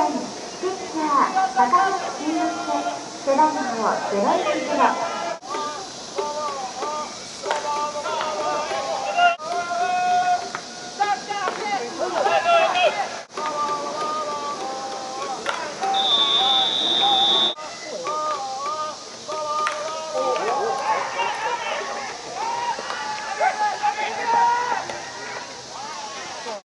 ピッチャー高橋慎之介背番号010